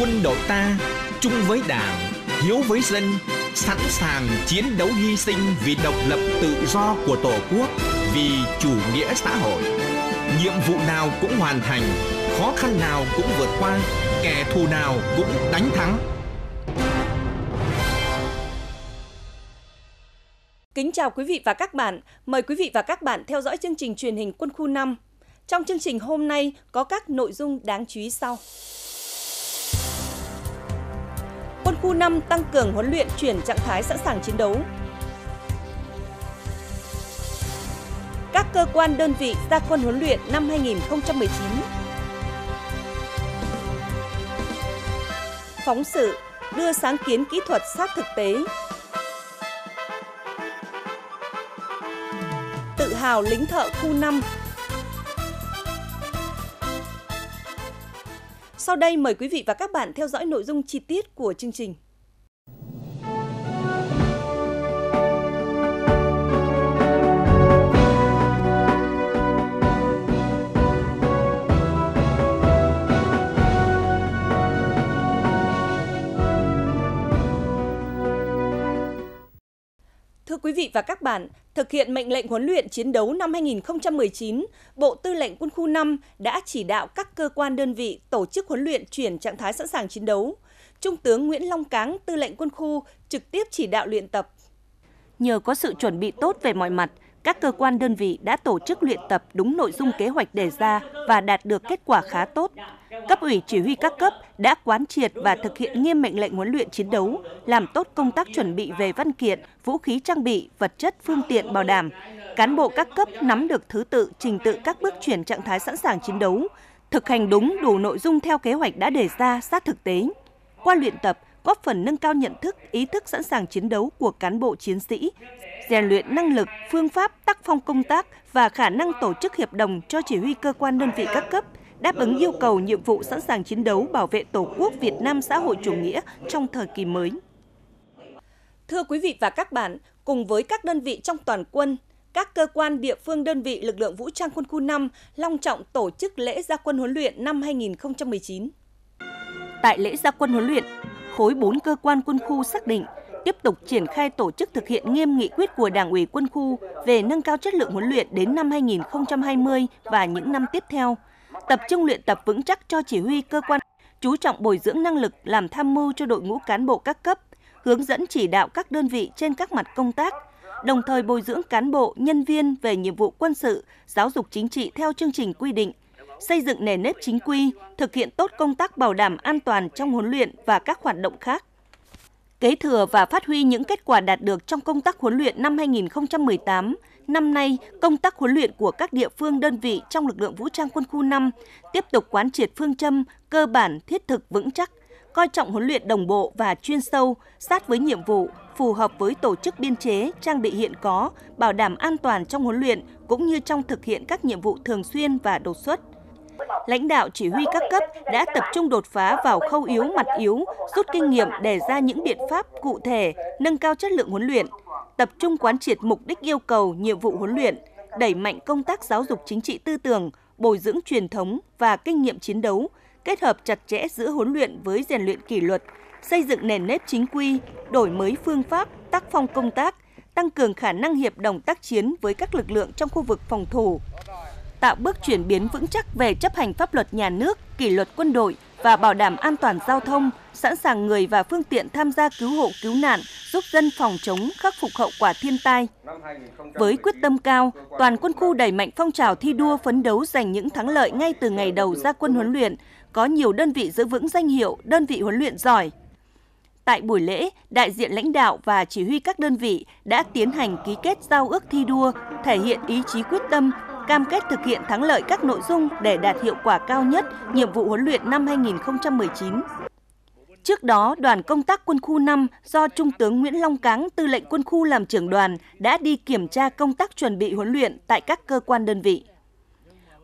quân đội ta chung với đảng, hiếu với dân, sẵn sàng chiến đấu hy sinh vì độc lập tự do của Tổ quốc, vì chủ nghĩa xã hội. Nhiệm vụ nào cũng hoàn thành, khó khăn nào cũng vượt qua, kẻ thù nào cũng đánh thắng. Kính chào quý vị và các bạn. Mời quý vị và các bạn theo dõi chương trình truyền hình Quân khu 5. Trong chương trình hôm nay có các nội dung đáng chú ý sau. Quân khu 5 tăng cường huấn luyện chuyển trạng thái sẵn sàng chiến đấu. Các cơ quan đơn vị ra quân huấn luyện năm 2019. Phóng sự đưa sáng kiến kỹ thuật sát thực tế. Tự hào lính thợ khu 5 Sau đây mời quý vị và các bạn theo dõi nội dung chi tiết của chương trình. Thưa quý vị và các bạn, thực hiện mệnh lệnh huấn luyện chiến đấu năm 2019, Bộ Tư lệnh Quân khu 5 đã chỉ đạo các cơ quan đơn vị tổ chức huấn luyện chuyển trạng thái sẵn sàng chiến đấu. Trung tướng Nguyễn Long Cáng, Tư lệnh Quân khu, trực tiếp chỉ đạo luyện tập. Nhờ có sự chuẩn bị tốt về mọi mặt, các cơ quan đơn vị đã tổ chức luyện tập đúng nội dung kế hoạch đề ra và đạt được kết quả khá tốt cấp ủy chỉ huy các cấp đã quán triệt và thực hiện nghiêm mệnh lệnh huấn luyện chiến đấu, làm tốt công tác chuẩn bị về văn kiện, vũ khí trang bị, vật chất, phương tiện bảo đảm. Cán bộ các cấp nắm được thứ tự, trình tự các bước chuyển trạng thái sẵn sàng chiến đấu, thực hành đúng đủ nội dung theo kế hoạch đã đề ra sát thực tế. Qua luyện tập, góp phần nâng cao nhận thức, ý thức sẵn sàng chiến đấu của cán bộ chiến sĩ, rèn luyện năng lực, phương pháp, tác phong công tác và khả năng tổ chức hiệp đồng cho chỉ huy cơ quan đơn vị các cấp – đáp ứng yêu cầu nhiệm vụ sẵn sàng chiến đấu bảo vệ Tổ quốc Việt Nam xã hội chủ nghĩa trong thời kỳ mới. Thưa quý vị và các bạn, cùng với các đơn vị trong toàn quân, các cơ quan địa phương đơn vị lực lượng vũ trang quân khu 5 long trọng tổ chức lễ gia quân huấn luyện năm 2019. Tại lễ gia quân huấn luyện, khối 4 cơ quan quân khu xác định tiếp tục triển khai tổ chức thực hiện nghiêm nghị quyết của Đảng ủy quân khu về nâng cao chất lượng huấn luyện đến năm 2020 và những năm tiếp theo – tập trung luyện tập vững chắc cho chỉ huy cơ quan, chú trọng bồi dưỡng năng lực làm tham mưu cho đội ngũ cán bộ các cấp, hướng dẫn chỉ đạo các đơn vị trên các mặt công tác, đồng thời bồi dưỡng cán bộ, nhân viên về nhiệm vụ quân sự, giáo dục chính trị theo chương trình quy định, xây dựng nền nếp chính quy, thực hiện tốt công tác bảo đảm an toàn trong huấn luyện và các hoạt động khác. Kế thừa và phát huy những kết quả đạt được trong công tác huấn luyện năm 2018, Năm nay, công tác huấn luyện của các địa phương đơn vị trong lực lượng vũ trang quân khu 5 tiếp tục quán triệt phương châm cơ bản, thiết thực, vững chắc, coi trọng huấn luyện đồng bộ và chuyên sâu, sát với nhiệm vụ, phù hợp với tổ chức biên chế, trang bị hiện có, bảo đảm an toàn trong huấn luyện cũng như trong thực hiện các nhiệm vụ thường xuyên và đột xuất. Lãnh đạo chỉ huy các cấp đã tập trung đột phá vào khâu yếu mặt yếu, rút kinh nghiệm đề ra những biện pháp cụ thể, nâng cao chất lượng huấn luyện, tập trung quán triệt mục đích yêu cầu, nhiệm vụ huấn luyện, đẩy mạnh công tác giáo dục chính trị tư tưởng, bồi dưỡng truyền thống và kinh nghiệm chiến đấu, kết hợp chặt chẽ giữa huấn luyện với rèn luyện kỷ luật, xây dựng nền nếp chính quy, đổi mới phương pháp, tác phong công tác, tăng cường khả năng hiệp đồng tác chiến với các lực lượng trong khu vực phòng thủ, tạo bước chuyển biến vững chắc về chấp hành pháp luật nhà nước, kỷ luật quân đội và bảo đảm an toàn giao thông, sẵn sàng người và phương tiện tham gia cứu hộ cứu nạn, giúp dân phòng chống khắc phục hậu quả thiên tai. Với quyết tâm cao, toàn quân khu đẩy mạnh phong trào thi đua phấn đấu giành những thắng lợi ngay từ ngày đầu ra quân huấn luyện, có nhiều đơn vị giữ vững danh hiệu đơn vị huấn luyện giỏi. Tại buổi lễ, đại diện lãnh đạo và chỉ huy các đơn vị đã tiến hành ký kết giao ước thi đua, thể hiện ý chí quyết tâm, cam kết thực hiện thắng lợi các nội dung để đạt hiệu quả cao nhất nhiệm vụ huấn luyện năm 2019. Trước đó, đoàn công tác quân khu 5 do Trung tướng Nguyễn Long Cáng, tư lệnh quân khu làm trưởng đoàn đã đi kiểm tra công tác chuẩn bị huấn luyện tại các cơ quan đơn vị.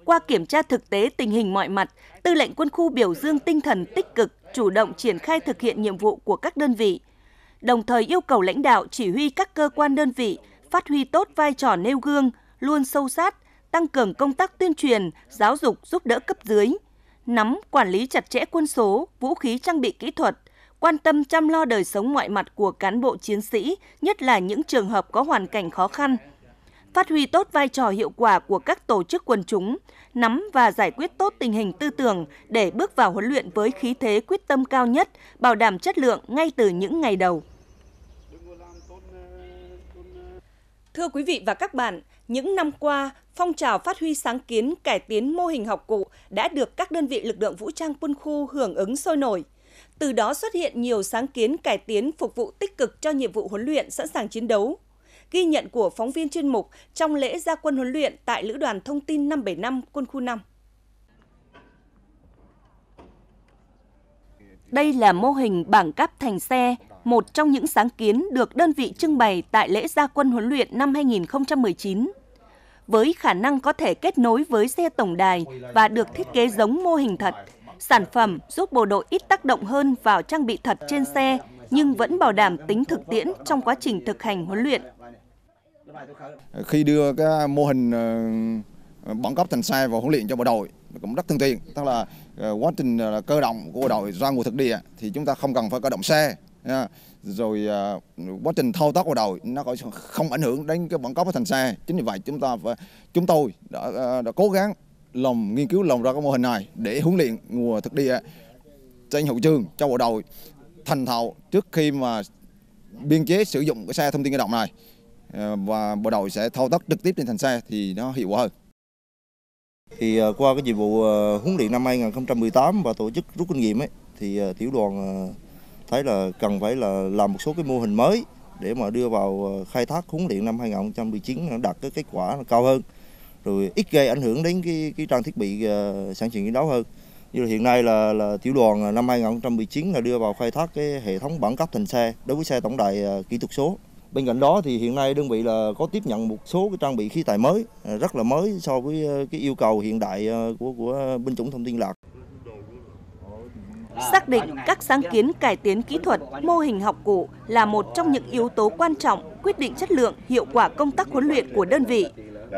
Qua kiểm tra thực tế tình hình mọi mặt, tư lệnh quân khu biểu dương tinh thần tích cực, chủ động triển khai thực hiện nhiệm vụ của các đơn vị, đồng thời yêu cầu lãnh đạo chỉ huy các cơ quan đơn vị phát huy tốt vai trò nêu gương, luôn sâu sát, tăng cường công tác tuyên truyền, giáo dục giúp đỡ cấp dưới, nắm, quản lý chặt chẽ quân số, vũ khí trang bị kỹ thuật, quan tâm chăm lo đời sống mọi mặt của cán bộ chiến sĩ, nhất là những trường hợp có hoàn cảnh khó khăn. Phát huy tốt vai trò hiệu quả của các tổ chức quần chúng, nắm và giải quyết tốt tình hình tư tưởng để bước vào huấn luyện với khí thế quyết tâm cao nhất, bảo đảm chất lượng ngay từ những ngày đầu. Thưa quý vị và các bạn, những năm qua, phong trào phát huy sáng kiến cải tiến mô hình học cụ đã được các đơn vị lực lượng vũ trang quân khu hưởng ứng sôi nổi. Từ đó xuất hiện nhiều sáng kiến cải tiến phục vụ tích cực cho nhiệm vụ huấn luyện sẵn sàng chiến đấu. Ghi nhận của phóng viên chuyên mục trong lễ gia quân huấn luyện tại Lữ đoàn Thông tin 575 Quân khu 5. Đây là mô hình bảng cáp thành xe, một trong những sáng kiến được đơn vị trưng bày tại lễ gia quân huấn luyện năm 2019. Với khả năng có thể kết nối với xe tổng đài và được thiết kế giống mô hình thật, sản phẩm giúp bộ đội ít tác động hơn vào trang bị thật trên xe nhưng vẫn bảo đảm tính thực tiễn trong quá trình thực hành huấn luyện. Khi đưa cái mô hình ờ, bảng thành xe vào huấn luyện cho bộ đội cũng rất thân thiện, tức là ờ, quá trình ờ, cơ động của bộ đội ra ngoài thực địa thì chúng ta không cần phải cơ động xe rồi à, quá trình thao tác của đội nó không ảnh hưởng đến cái bản cấp của thành xe chính vì vậy chúng ta phải chúng tôi đã, à, đã cố gắng lòng nghiên cứu lòng ra cái mô hình này để huấn luyện mùa thực địa trên hậu trường cho bộ đội thành thạo trước khi mà biên chế sử dụng cái xe thông tin cơ động này à, và bộ đội sẽ thao tác trực tiếp trên thành xe thì nó hiệu quả hơn. Thì qua cái nhiệm vụ huấn luyện năm 2018 và tổ chức rút kinh nghiệm ấy thì tiểu đoàn thấy là cần phải là làm một số cái mô hình mới để mà đưa vào ờ, khai thác huấn luyện năm 2019 đạt cái kết quả cao hơn. Rồi ít gây ảnh hưởng đến cái cái trang thiết bị uh, sẵn sàng chiến đấu hơn. Như hiện nay là là tiểu đoàn ờ, năm 2019 là đưa vào khai thác cái hệ thống bản cấp thành xe đối với xe tổng đài uh, kỹ thuật số. Bên cạnh đó thì hiện nay đơn vị là có tiếp nhận một số cái trang bị khí tài mới rất là mới so với cái yêu cầu hiện đại của của binh chủng thông tin lạc xác định các sáng kiến cải tiến kỹ thuật, mô hình học cụ là một trong những yếu tố quan trọng quyết định chất lượng, hiệu quả công tác huấn luyện của đơn vị.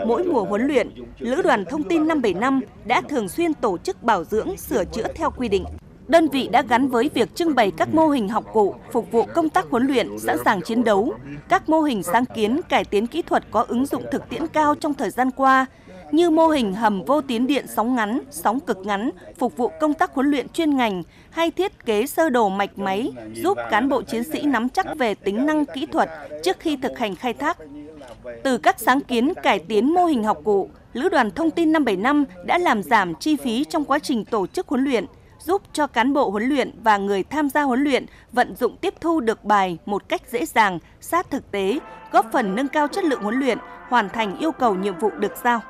Mỗi mùa huấn luyện, Lữ đoàn Thông tin 575 đã thường xuyên tổ chức bảo dưỡng, sửa chữa theo quy định. Đơn vị đã gắn với việc trưng bày các mô hình học cụ phục vụ công tác huấn luyện, sẵn sàng chiến đấu. Các mô hình sáng kiến cải tiến kỹ thuật có ứng dụng thực tiễn cao trong thời gian qua, như mô hình hầm vô tuyến điện sóng ngắn, sóng cực ngắn phục vụ công tác huấn luyện chuyên ngành hay thiết kế sơ đồ mạch máy giúp cán bộ chiến sĩ nắm chắc về tính năng kỹ thuật trước khi thực hành khai thác. Từ các sáng kiến cải tiến mô hình học cụ, Lữ đoàn Thông tin 575 đã làm giảm chi phí trong quá trình tổ chức huấn luyện, giúp cho cán bộ huấn luyện và người tham gia huấn luyện vận dụng tiếp thu được bài một cách dễ dàng, sát thực tế, góp phần nâng cao chất lượng huấn luyện, hoàn thành yêu cầu nhiệm vụ được giao.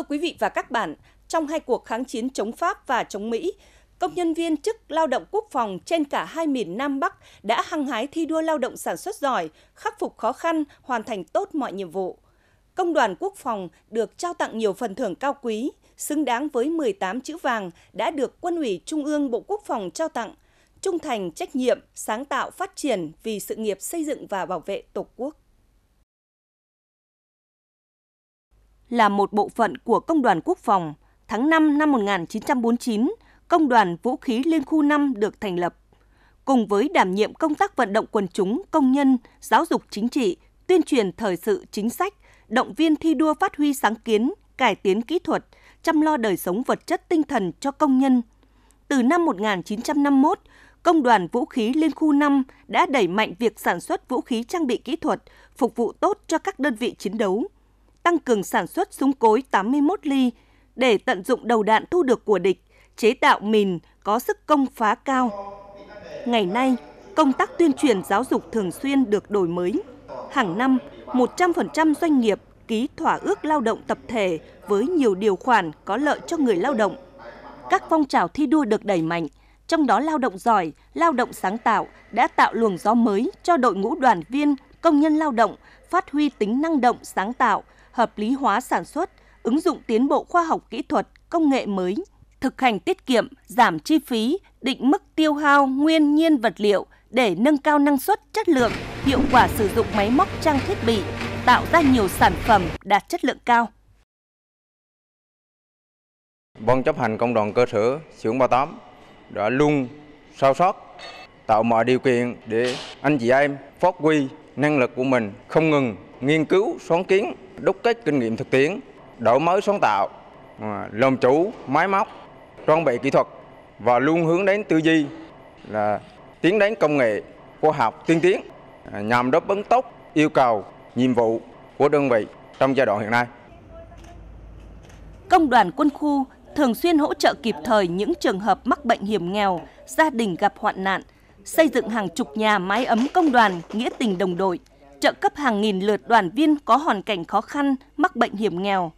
Thưa quý vị và các bạn, trong hai cuộc kháng chiến chống Pháp và chống Mỹ, công nhân viên chức lao động quốc phòng trên cả hai miền Nam Bắc đã hăng hái thi đua lao động sản xuất giỏi, khắc phục khó khăn, hoàn thành tốt mọi nhiệm vụ. Công đoàn quốc phòng được trao tặng nhiều phần thưởng cao quý, xứng đáng với 18 chữ vàng đã được Quân ủy Trung ương Bộ Quốc phòng trao tặng, trung thành, trách nhiệm, sáng tạo, phát triển vì sự nghiệp xây dựng và bảo vệ Tổ quốc. Là một bộ phận của Công đoàn Quốc phòng, tháng 5 năm 1949, Công đoàn Vũ khí Liên khu 5 được thành lập. Cùng với đảm nhiệm công tác vận động quần chúng, công nhân, giáo dục chính trị, tuyên truyền thời sự chính sách, động viên thi đua phát huy sáng kiến, cải tiến kỹ thuật, chăm lo đời sống vật chất tinh thần cho công nhân. Từ năm 1951, Công đoàn Vũ khí Liên khu 5 đã đẩy mạnh việc sản xuất vũ khí trang bị kỹ thuật, phục vụ tốt cho các đơn vị chiến đấu – tăng cường sản xuất súng cối 81 ly để tận dụng đầu đạn thu được của địch, chế tạo mìn có sức công phá cao. Ngày nay, công tác tuyên truyền giáo dục thường xuyên được đổi mới. Hàng năm, 100% doanh nghiệp ký thỏa ước lao động tập thể với nhiều điều khoản có lợi cho người lao động. Các phong trào thi đua được đẩy mạnh, trong đó lao động giỏi, lao động sáng tạo đã tạo luồng gió mới cho đội ngũ đoàn viên, công nhân lao động phát huy tính năng động sáng tạo, hợp lý hóa sản xuất, ứng dụng tiến bộ khoa học kỹ thuật, công nghệ mới, thực hành tiết kiệm, giảm chi phí, định mức tiêu hao nguyên nhiên vật liệu để nâng cao năng suất, chất lượng, hiệu quả sử dụng máy móc trang thiết bị, tạo ra nhiều sản phẩm đạt chất lượng cao. Ban chấp hành công đoàn cơ sở xưởng 38 đã luôn sao sót tạo mọi điều kiện để anh chị em phát huy năng lực của mình không ngừng nghiên cứu sáng kiến đúc kết kinh nghiệm thực tiễn đổi mới sáng tạo à, làm chủ máy móc trang bị kỹ thuật và luôn hướng đến tư duy là tiến đến công nghệ khoa học tiên tiến à, nhằm đáp ứng tốt yêu cầu nhiệm vụ của đơn vị trong giai đoạn hiện nay. Công đoàn quân khu thường xuyên hỗ trợ kịp thời những trường hợp mắc bệnh hiểm nghèo, gia đình gặp hoạn nạn, xây dựng hàng chục nhà mái ấm công đoàn nghĩa tình đồng đội, trợ cấp hàng nghìn lượt đoàn viên có hoàn cảnh khó khăn, mắc bệnh hiểm nghèo.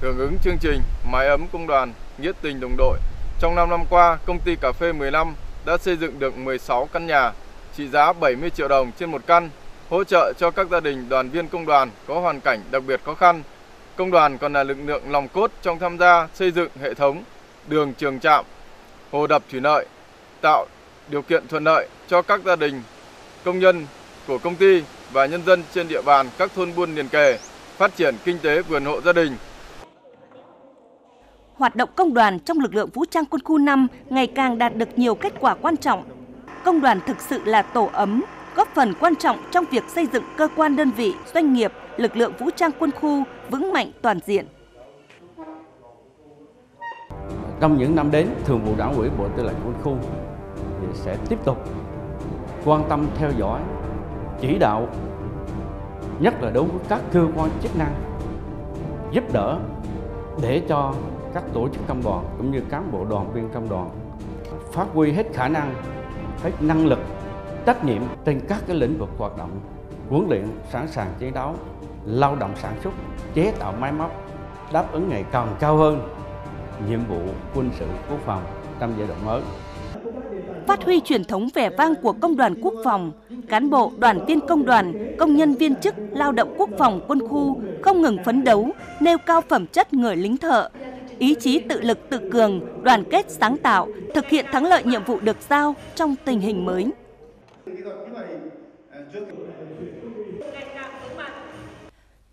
Hưởng ứng chương trình Mái ấm công đoàn nghĩa tình đồng đội, trong 5 năm qua, công ty cà phê 15 đã xây dựng được 16 căn nhà trị giá 70 triệu đồng trên một căn, hỗ trợ cho các gia đình đoàn viên công đoàn có hoàn cảnh đặc biệt khó khăn. Công đoàn còn là lực lượng lòng cốt trong tham gia xây dựng hệ thống đường trường trạm, hồ đập thủy lợi, tạo điều kiện thuận lợi cho các gia đình công nhân của công ty và nhân dân trên địa bàn các thôn buôn liền kề phát triển kinh tế vườn hộ gia đình. Hoạt động công đoàn trong lực lượng vũ trang quân khu 5 ngày càng đạt được nhiều kết quả quan trọng. Công đoàn thực sự là tổ ấm, góp phần quan trọng trong việc xây dựng cơ quan đơn vị, doanh nghiệp, lực lượng vũ trang quân khu vững mạnh toàn diện. Trong những năm đến, Thường vụ Đảng ủy Bộ Tư lệnh Quân khu sẽ tiếp tục quan tâm theo dõi, chỉ đạo, nhất là đối với các cơ quan chức năng, giúp đỡ để cho các tổ chức công đoàn cũng như cán bộ đoàn viên công đoàn phát huy hết khả năng, hết năng lực, trách nhiệm trên các cái lĩnh vực hoạt động, huấn luyện, sẵn sàng chiến đấu, lao động sản xuất, chế tạo máy móc, đáp ứng ngày càng cao hơn nhiệm vụ quân sự quốc phòng trong giai đoạn mới. Phát huy truyền thống vẻ vang của công đoàn quốc phòng, cán bộ, đoàn viên công đoàn, công nhân viên chức, lao động quốc phòng quân khu không ngừng phấn đấu, nêu cao phẩm chất người lính thợ, ý chí tự lực tự cường, đoàn kết sáng tạo, thực hiện thắng lợi nhiệm vụ được giao trong tình hình mới.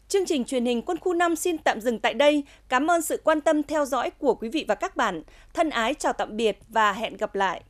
Chương trình truyền hình Quân khu 5 xin tạm dừng tại đây. Cảm ơn sự quan tâm theo dõi của quý vị và các bạn. Thân ái chào tạm biệt và hẹn gặp lại.